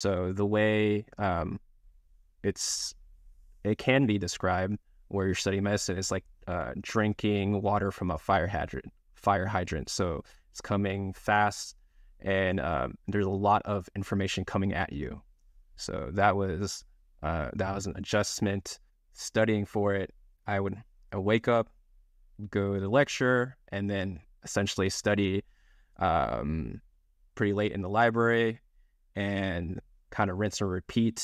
So the way um, it's it can be described where you're studying medicine is like uh, drinking water from a fire hydrant. Fire hydrant. So it's coming fast, and um, there's a lot of information coming at you. So that was uh, that was an adjustment. Studying for it, I would I wake up, go to the lecture, and then essentially study um, pretty late in the library and kind of rinse and repeat